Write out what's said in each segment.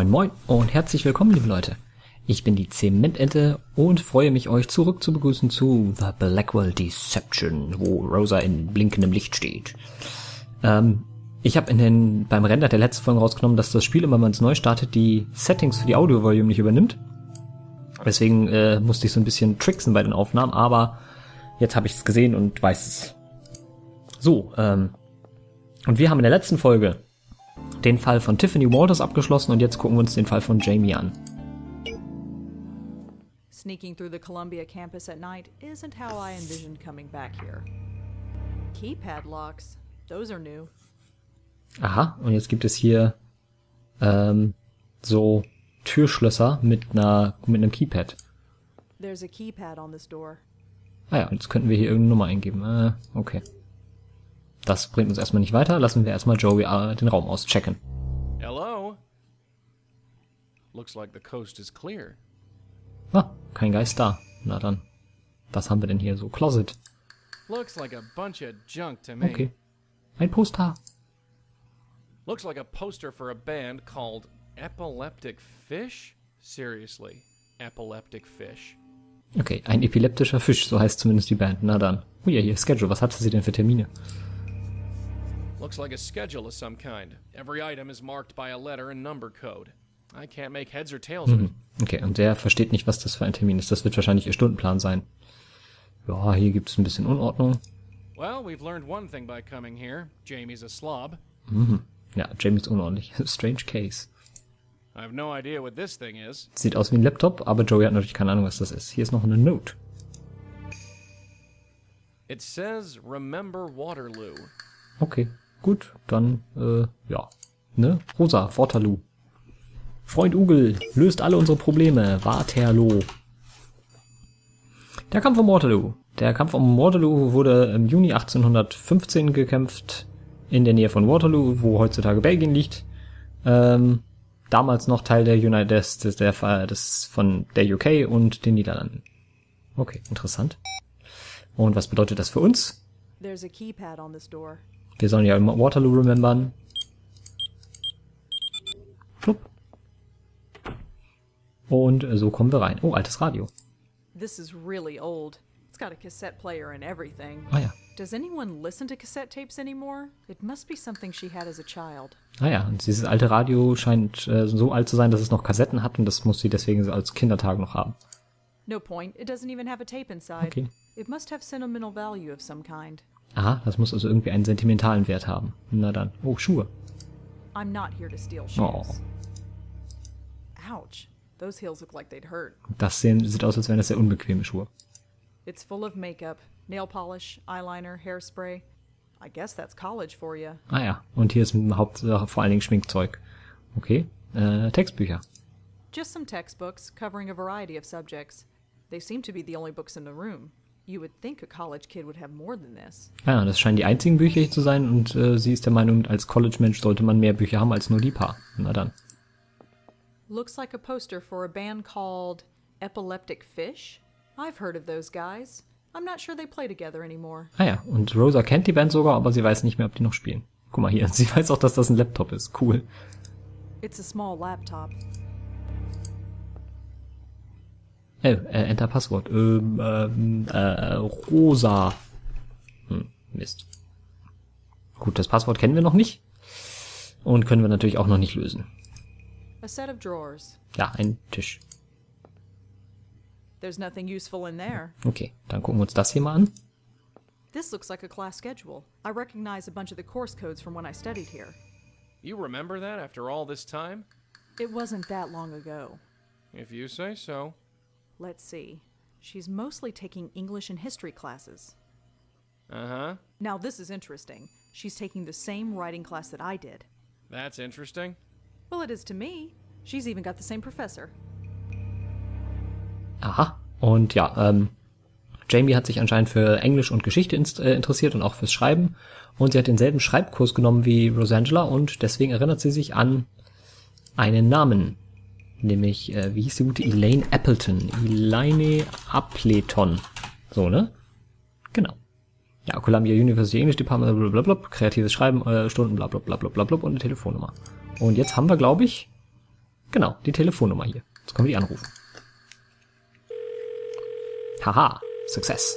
Moin Moin und herzlich willkommen, liebe Leute. Ich bin die Zementente und freue mich, euch zurück zu begrüßen zu The Blackwell Deception, wo Rosa in blinkendem Licht steht. Ähm, ich habe in den beim Render der letzten Folge rausgenommen, dass das Spiel, immer wenn man es neu startet, die Settings für die Audio-Volume nicht übernimmt. Deswegen äh, musste ich so ein bisschen tricksen bei den Aufnahmen, aber jetzt habe ich es gesehen und weiß es. So, ähm, und wir haben in der letzten Folge den Fall von Tiffany Walters abgeschlossen und jetzt gucken wir uns den Fall von Jamie an. Sneaking through the Columbia campus at night isn't how I envisioned coming back here. Keypad locks, those are new. Aha, und jetzt gibt es hier ähm, so Türschlösser mit einer mit einem Keypad. There's a keypad on this door. Ah ja, jetzt könnten wir hier irgendeine Nummer eingeben. Äh, okay. Das bringt uns erstmal nicht weiter. Lassen wir erstmal Joey äh, den Raum auschecken. Hello? Looks like the coast is clear. Ah, kein Geist da. Na dann. Was haben wir denn hier so? Closet. Looks like a bunch of junk to me. Okay. Ein Poster. Looks like a poster for a band called Epileptic Fish? Seriously, Epileptic Fish. Okay, ein epileptischer Fisch, so heißt zumindest die Band. Na dann. Oh ja, hier, Schedule. Was hatte sie denn für Termine? Looks like a schedule of some kind. Every item is marked by a letter and number code. I can't make heads or tails of it. Okay, und der versteht nicht, was das für ein Termin ist. Das wird wahrscheinlich ihr Stundenplan sein. Ja, hier gibt's ein bisschen Unordnung. Well, we've learned one thing by coming here. Jamie's a slob. Ja, Jamie ist unordentlich. Strange Case. I have no idea what this thing is. Sieht aus wie ein Laptop, aber Joey hat natürlich keine Ahnung, was das ist. Hier ist noch eine Note. It says Remember Waterloo. Okay, gut, dann, äh, ja. Ne? Rosa, Waterloo. Freund Ugel, löst alle unsere Probleme. Waterloo. Der Kampf um Waterloo. Der Kampf um Waterloo wurde im Juni 1815 gekämpft in der Nähe von Waterloo, wo heutzutage Belgien liegt. Ähm, damals noch Teil der United des, des, der, des von der UK und den Niederlanden. Okay, interessant. Und was bedeutet das für uns? There's a keypad on this door. Wir sollen ja immer Waterloo remembern. Plupp. Und so kommen wir rein. Oh, altes Radio. This is really old. It's got a cassette player and everything. Ah ja. Does anyone listen to cassette tapes anymore? It must be something she had as a child. Ah ja, und dieses alte Radio scheint äh, so alt zu sein, dass es noch Kassetten hat und das muss sie deswegen als Kindertag noch haben. No point. It doesn't even have a tape inside. Okay. It must have sentimental value of some kind. Aha, das muss also irgendwie einen sentimentalen Wert haben. Na dann. Oh, Schuhe. I'm not here to steal shoes. Oh. Ouch. Those heels look like they'd hurt. Das sehen, sieht aus, als wären das sehr unbequeme Schuhe. It's full of makeup, nail polish, eyeliner, hairspray. I guess that's college for you. Ah ja, und hier ist Hauptsache vor allen Dingen Schminkzeug. Okay, äh, Textbücher. Just some textbooks covering a variety of subjects. They seem to be the only books in the room. You would think a college kid would have more than this. Ah Ja, das scheinen die einzigen Bücher hier zu sein und äh, sie ist der Meinung, als College-Mensch sollte man mehr Bücher haben als nur die paar. Na dann. Looks like a poster for a band called Epileptic Fish. I've heard of those guys. I'm not sure they play together anymore. Ah ja, und Rosa kennt die Band sogar, aber sie weiß nicht mehr, ob die noch spielen. Guck mal hier, sie weiß auch, dass das ein Laptop ist. Cool. It's a small laptop. Äh, äh enter Passwort. Ähm, ähm, äh, Rosa. Hm, Mist. Gut, das Passwort kennen wir noch nicht. Und können wir natürlich auch noch nicht lösen. A set of drawers. Ja, ein Tisch. There's nothing useful in there. Okay, dann gucken wir uns das hier mal an. This looks like a class schedule. I recognize a bunch of the course codes from when I studied here. You remember that after all this time? It wasn't that long ago. If you say so. Let's see. She's mostly taking English and history classes. Uh huh. Now, this is interesting. She's taking the same writing class that I did. That's interesting. Well, it is to me. She's even got the same professor. Aha. Und ja, ähm, Jamie hat sich anscheinend für Englisch und Geschichte inst- äh, interessiert und auch fürs Schreiben. Und sie hat denselben Schreibkurs genommen wie Rosangela und deswegen erinnert sie sich an einen Namen. Nämlich, äh, wie hieß die gute? Elaine Appleton. Elaine Appleton. So, ne? Genau. Ja, Columbia University English Department, blablabla, kreatives Schreiben, äh, Stunden, blablabla, blablabla und eine Telefonnummer. Und jetzt haben wir, glaube ich, Genau, die Telefonnummer hier. Jetzt können wir die anrufen. Haha, Success.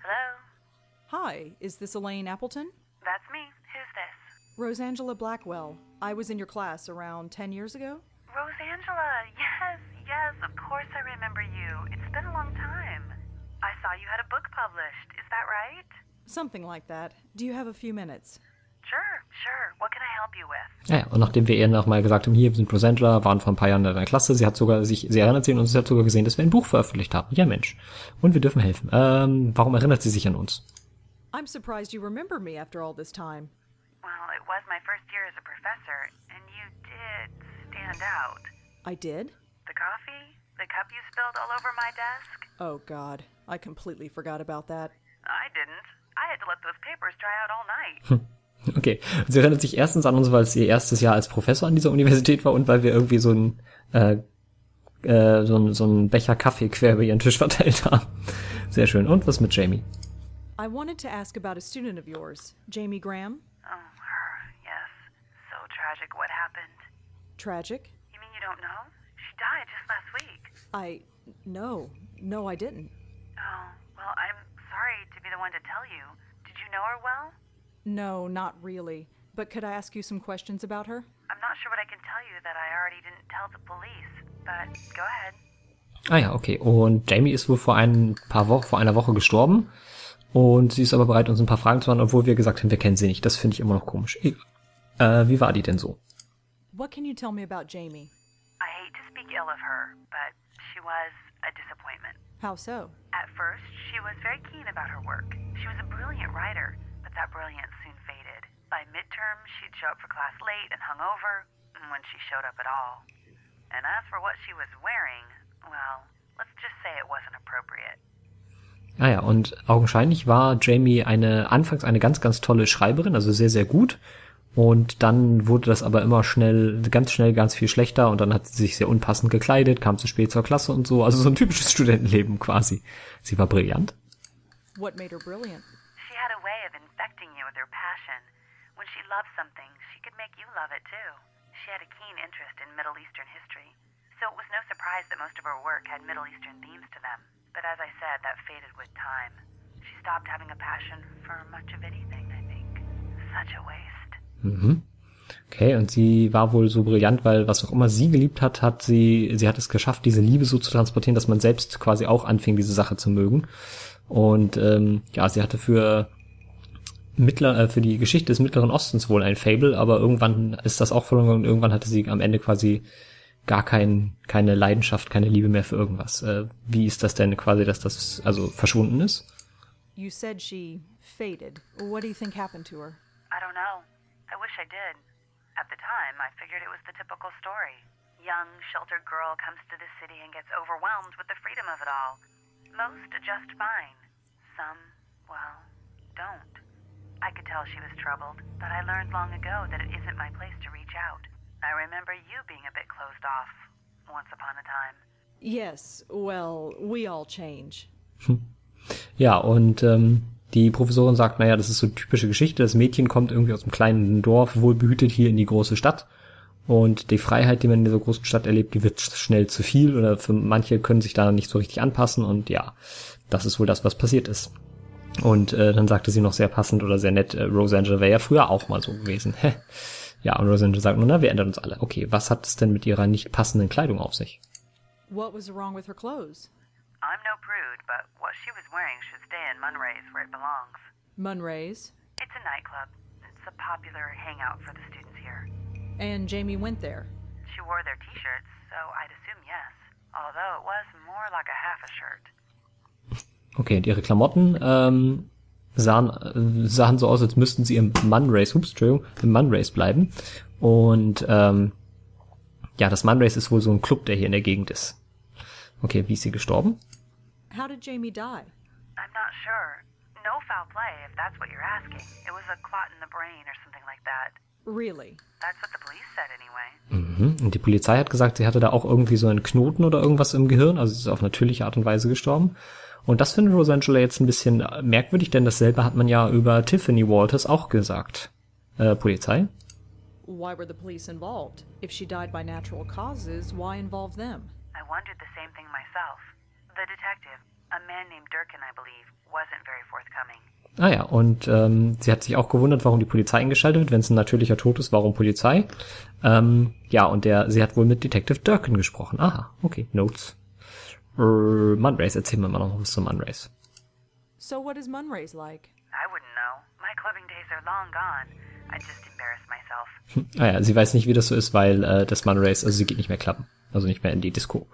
Hello? Hi, is this Elaine Appleton? That's me. Who's this? Rosangela Blackwell. I was in your class around 10 years ago. Rosangela. Yes, yes, of course I remember you. It's been a long time. I saw you had a book published. Is that right? Something like that. Do you have a few minutes? Sure, sure. What can I help you with? Ja, ja, und nachdem wir ihr nochmal gesagt haben, hier, wir sind Rosangela, waren vor ein paar Jahren in der Klasse, sie hat sogar sich, sie erinnert sich an uns, sie hat sogar gesehen, dass wir ein Buch veröffentlicht haben. Ja, Mensch. Und wir dürfen helfen. Ähm, warum erinnert sie sich an uns? I'm surprised you remember me after all this time. Well, it was my first year as a professor, stand out. I did? The coffee? The cup you spilled all over my desk? Oh, God. I completely forgot about that. I didn't. I had to let those papers dry out all night. Okay. Sie erinnert sich erstens an uns, weil es ihr erstes Jahr als Professor an dieser Universität war und weil wir irgendwie so ein, äh, äh, so ein, so ein Becher Kaffee quer über ihren Tisch verteilt haben. Sehr schön. Und was mit Jamie? I wanted to ask about a student of yours, Jamie Graham. oh, her. Yes. So tragic what happened. Tragic? You mean you don't know? She died just last week. I. No. No, I didn't. Oh, well, I'm sorry to be the one to tell you. Did you know her well? No, not really. But could I ask you some questions about her? I'm not sure what I can tell you that I already didn't tell the police, but go ahead. Ah ja, okay. Und Jamie ist wohl vor ein paar Wochen, vor einer Woche gestorben. Und sie ist aber bereit, uns ein paar Fragen zu beantworten, obwohl wir gesagt haben, wir kennen sie nicht. Das finde ich immer noch komisch. Äh, wie war die denn so? What can you tell me about Jamie? I hate to speak ill of her, but she was a disappointment. How so? At first, she was very keen about her work. She was a brilliant writer, but that brilliance soon faded. By midterm, she'd show up for class late and hungover, when she showed up at all. And as for what she was wearing, well, let's just say it wasn't appropriate. Ah ja, und augenscheinlich war Jamie eine anfangs eine ganz, ganz tolle Schreiberin, also sehr, sehr gut. Und dann wurde das aber immer schnell, ganz schnell ganz viel schlechter und dann hat sie sich sehr unpassend gekleidet, kam zu spät zur Klasse und so. Also so ein typisches Studentenleben quasi. Sie war brillant. What made her brilliant? She had a way of infecting you with her passion. When she loved something, she could make you love it too. She had a keen interest in Middle Eastern history, so it was no surprise that most of her work had Middle Eastern themes to them. But as I said, that faded with time. She stopped having a passion for much of anything, I think. Such a waste. Mhm. Okay, und sie war wohl so brillant, weil was auch immer sie geliebt hat, hat sie, sie hat es geschafft, diese Liebe so zu transportieren, dass man selbst quasi auch anfing, diese Sache zu mögen. Und ähm, ja, sie hatte für Mittler, äh, für die Geschichte des Mittleren Ostens wohl ein Fable, aber irgendwann ist das auch verloren gegangen und irgendwann hatte sie am Ende quasi gar kein, keine Leidenschaft, keine Liebe mehr für irgendwas. Äh, wie ist das denn quasi, dass das also verschwunden ist? You said she faded. What do you think happened to her? I don't know. I wish I did. At the time, I figured it was the typical story. Young, sheltered girl comes to the city and gets overwhelmed with the freedom of it all. Most adjust fine. Some, well, don't. I could tell she was troubled, but I learned long ago that it isn't my place to reach out. I remember you being a bit closed off once upon a time. Yes, well, we all change. Ja, und ähm, die Professorin sagt, naja, das ist so typische Geschichte. Das Mädchen kommt irgendwie aus einem kleinen Dorf, wohlbehütet hier in die große Stadt. Und die Freiheit, die man in dieser großen Stadt erlebt, die wird schnell zu viel oder für manche können sich da nicht so richtig anpassen. Und ja, das ist wohl das, was passiert ist. Und äh, dann sagte sie noch sehr passend oder sehr nett, äh, Rosangela wäre ja früher auch mal so gewesen. ja, und Rosangela sagt nur, na, wir ändern uns alle. Okay, was hat es denn mit ihrer nicht passenden Kleidung auf sich? What was wrong with her clothes? I'm no prude, but what she was wearing should stay in Munray's where it belongs. Munray's? It's a nightclub. It's a popular hangout for the students here. And Jamie went there. She wore their t-shirts, so I'd assume yes. Although it was more like a half a shirt. Okay, und ihre Klamotten ähm, sahen, sahen so aus, als müssten sie im Munrace, ups, Entschuldigung, im Munrace bleiben. Und ähm, ja, das Munrace ist wohl so ein Club, der hier in der Gegend ist. Okay, wie ist sie gestorben? How did Jamie die? I'm not sure. No foul play, if that's what you're asking. It was a clot in the brain or something like that. Really? That's what the police said anyway. Mhm. Und die Polizei hat gesagt, sie hatte da auch irgendwie so einen Knoten oder irgendwas im Gehirn, also sie ist auf natürliche Art und Weise gestorben. Und das findet Rosangela jetzt ein bisschen merkwürdig, denn dasselbe hat man ja über Tiffany Walters auch gesagt. Äh, Polizei? Why were the police involved? If she died by natural causes, why involve them? Wondered the same thing myself. The detective, a man named Durkin, I believe, wasn't very forthcoming. Ah ja, und ähm, sie hat sich auch gewundert, warum die Polizei eingeschaltet wird, wenn es ein natürlicher Tod ist, warum Polizei? Ähm, ja, und der, sie hat wohl mit Detective Durkin gesprochen. Aha, okay, Notes. Äh, Munrace, erzähl mir mal noch was zu Munrace. So, what is Munra's like? I wouldn't know. My clubbing days are long gone. I just embarrassed myself. Ah ja, sie weiß nicht, wie das so ist, weil äh, das Munrace, also sie geht nicht mehr klappen. Also nicht mehr in die Disco.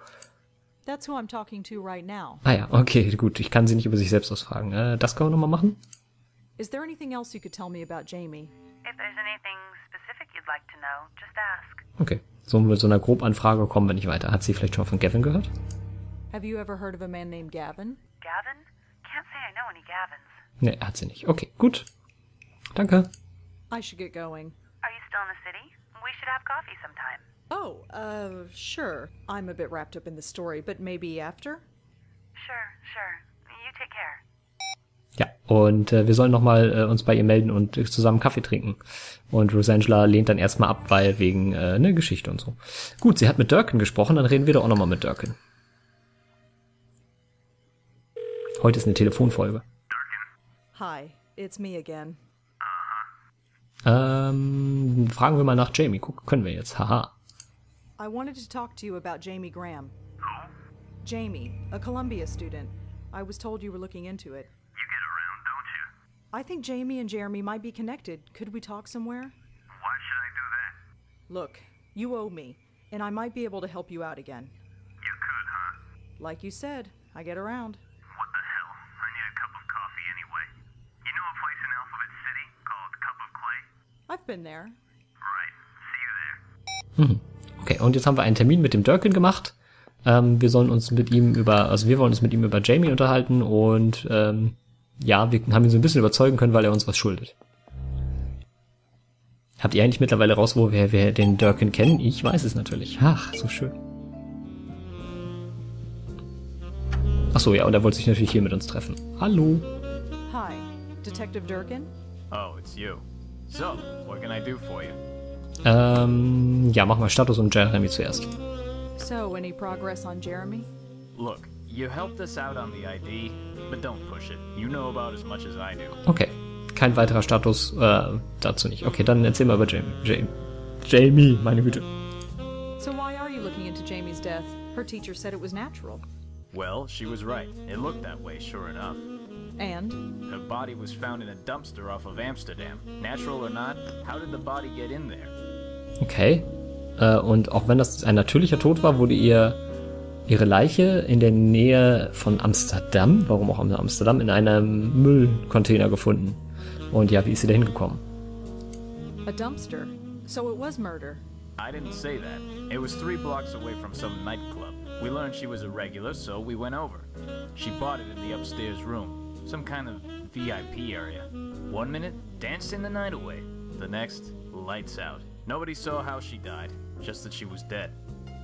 That's who I'm talking to right now. Ah ja, okay, gut. Ich kann sie nicht über sich selbst ausfragen. Äh, das können wir nochmal machen? Is there anything else you could tell me about Jamie? If there's anything specific you'd like to know, just ask. Okay. So mit so einer Grobanfrage kommen wir nicht weiter. Hat sie vielleicht schon von Gavin gehört? Have you ever heard of a man named Gavin? Gavin? Can't say I know any Gavins. Nee, hat sie nicht. Okay, gut. Danke. I should get going. Are you still in the city? We should have coffee sometime. Oh, uh, sure. I'm a bit wrapped up in the story, but maybe after? Sure, sure. You take care. Ja, und äh, wir sollen nochmal äh, uns bei ihr melden und äh, zusammen Kaffee trinken. Und Rosangela lehnt dann erstmal ab, weil wegen äh, ne Geschichte und so. Gut, sie hat mit Durkin gesprochen, dann reden wir doch auch nochmal mit Durkin. Heute ist eine Telefonfolge. Hi, it's me again. Ähm, fragen wir mal nach Jamie. Guck, können wir jetzt. Haha. I wanted to talk to you about Jamie Graham. Jamie, a Columbia student. I was told you were looking into it. You get around, don't you? I think Jamie and Jeremy might be connected. Could we talk somewhere? Why should I do that? Look, you owe me, and I might be able to help you out again. You could, huh? Like you said, I get around. There. Okay, und jetzt haben wir einen Termin mit dem Durkin gemacht. Ähm, wir sollen uns mit ihm über, also wir wollen uns mit ihm über Jamie unterhalten und ähm, ja, wir haben ihn so ein bisschen überzeugen können, weil er uns was schuldet. Habt ihr eigentlich mittlerweile raus, wo wir, wir den Durkin kennen? Ich weiß es natürlich. Ach, so schön. Ach so, ja, und er wollte sich natürlich hier mit uns treffen. Hallo. Hi, Detective Durkin? Oh, it's you. So, what can I do for you? Ähm, ja, machen wir Status und Jeremy zuerst. So, any progress on Jeremy? Look, you helped us out on the ID, but don't push it. You know about as much as I do. Okay. Kein weiterer Status äh, dazu nicht. Okay, dann erzähl mal über Jamie. Jamie. Jamie, meine Güte. So, why are you looking into Jamie's death? Her teacher said it was natural. Well, she was right. It looked that way, sure enough. And? Her body was found in a dumpster off of Amsterdam. Natural or not, how did the body get in there? Okay. Äh, und auch wenn das ein natürlicher Tod war, wurde ihr ihre Leiche in der Nähe von Amsterdam, warum auch in Amsterdam, in einem Müllcontainer gefunden. Und ja, wie ist sie da hingekommen? A dumpster. So it was murder. I didn't say that. It was three blocks away from some nightclub. We learned she was a regular, so we went over. She bought it in the upstairs room, some kind of VIP area. One minute, danced in the night away. The next, lights out. Nobody saw how she died, just that she was dead.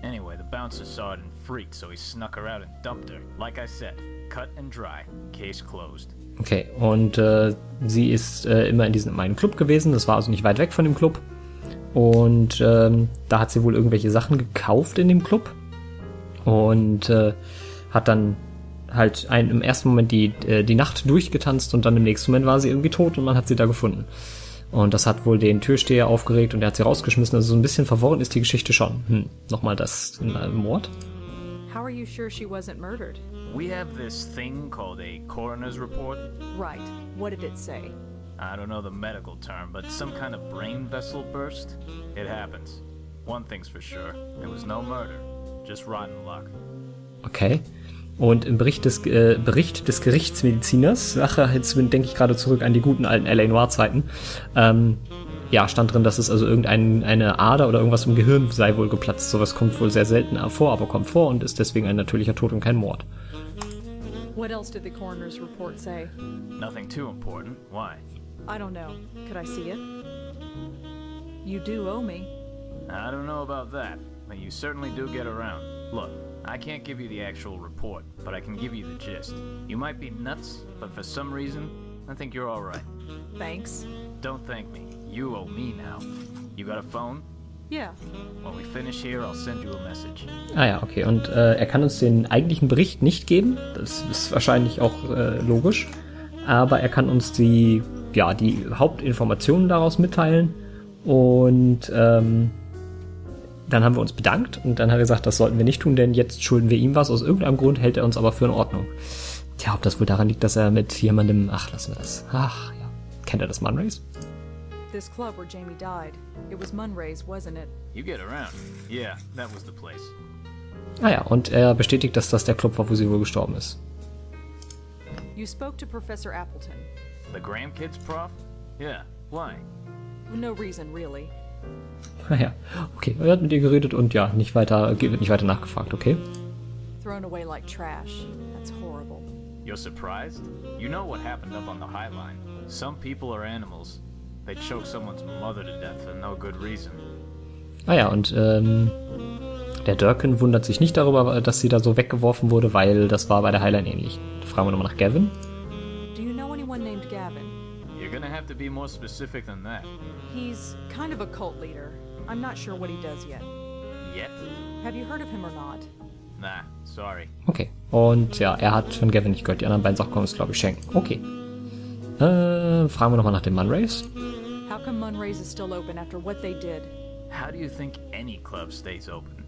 Anyway, the bouncer saw it and freaked, so he snuck her out and dumped her. Like I said, cut and dry. Case closed. Okay, und äh, sie ist äh, immer in diesem einen Club gewesen, das war also nicht weit weg von dem Club. Und ähm, da hat sie wohl irgendwelche Sachen gekauft in dem Club. Und äh, hat dann halt ein, im ersten Moment die, äh, die Nacht durchgetanzt und dann im nächsten Moment war sie irgendwie tot und man hat sie da gefunden. Und das hat wohl den Türsteher aufgeregt und er hat sie rausgeschmissen. Also so ein bisschen verworren ist die Geschichte schon. Hm, nochmal das äh, Mord. How are you sure she wasn't murdered? We have this thing called a coroner's report. Right. What did it say? I don't know the medical term, but some kind of brain vessel burst? It happens. One thing's for sure there was no murder, just rotten luck. Okay. Und im Bericht des, äh, Bericht des Gerichtsmediziners, Sache, jetzt denke ich gerade zurück an die guten alten L.A. Noir-Zeiten, ähm, ja, stand drin, dass es also irgendeine eine Ader oder irgendwas im Gehirn sei wohl geplatzt. Sowas kommt wohl sehr selten vor, aber kommt vor und ist deswegen ein natürlicher Tod und kein Mord. What else did the coroner's report say? Nothing too important. Why? I don't know. Could I see it? You do owe me. I don't know about that, but you certainly do get around. Look, I can't give you the actual report, but I can give you the gist. You might be nuts, but for some reason, I think you're alright. Thanks. Don't thank me. You owe me now. You got a phone? Yeah. When we finish here, I'll send you a message. Ah ja, okay. Und äh, er kann uns den eigentlichen Bericht nicht geben. Das ist wahrscheinlich auch äh, logisch. Aber er kann uns die, ja, die Hauptinformationen daraus mitteilen. Und ähm, dann haben wir uns bedankt und dann hat er gesagt, das sollten wir nicht tun, denn jetzt schulden wir ihm was. Aus irgendeinem Grund hält er uns aber für in Ordnung. Tja, ob das wohl daran liegt, dass er mit jemandem. Ach, lassen wir das. Ach, ja. Kennt er das Munrays? This club where Jamie died. It was Munray's, wasn't it? You get around. Yeah, that was the place. Ah ja, und er bestätigt, dass das der Club war, wo sie wohl gestorben ist. You spoke to Professor Appleton. The Graham Kids prof? Yeah, why? No reason, really. Ah ja, okay. Er hat mit ihr geredet und ja, nicht weiter, wird nicht weiter nachgefragt, okay? Thrown away like trash. That's horrible. You're surprised? You know what happened up on the High Line. Some people are animals. They choke someone's mother to death for no good reason. Ah ja, und ähm, der Durkin wundert sich nicht darüber, dass sie da so weggeworfen wurde, weil das war bei der Highline ähnlich. Da fragen wir nochmal nach Gavin. To be more specific than that. He's kind of a cult leader. I'm not sure what he does yet. Yet? Have you heard of him or not? Nah, sorry. Okay. Und ja, er hat von Gavin nicht gehört. Die anderen beiden Sachen können wir uns, glaube ich, schenken. Okay. Äh, fragen wir nochmal nach den Munrays. How come Munray's is still open after what they did? How do you think any club stays open?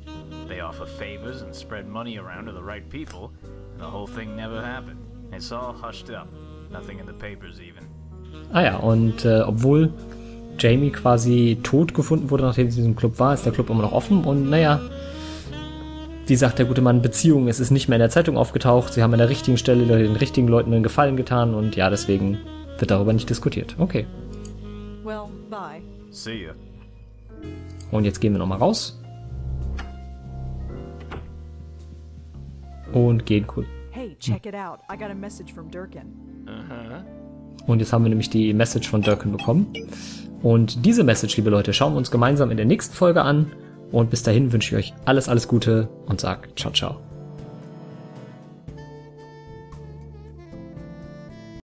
They offer favors and spread money around to the right people, and the whole thing never happened. It's all hushed up. Nothing in the papers even. Ah ja, und äh, obwohl Jamie quasi tot gefunden wurde, nachdem sie in diesem Club war, ist der Club immer noch offen. Und naja, wie sagt der gute Mann, Beziehung, es ist nicht mehr in der Zeitung aufgetaucht. Sie haben an der richtigen Stelle den richtigen Leuten einen Gefallen getan und ja, deswegen wird darüber nicht diskutiert. Okay. Well, bye. See ya. Und jetzt gehen wir nochmal raus. Und gehen cool. Hey, check it out. I got a message from Durkin. Und jetzt haben wir nämlich die Message von Durkin bekommen. Und diese Message, liebe Leute, schauen wir uns gemeinsam in der nächsten Folge an. Und bis dahin wünsche ich euch alles, alles Gute und sag ciao, ciao.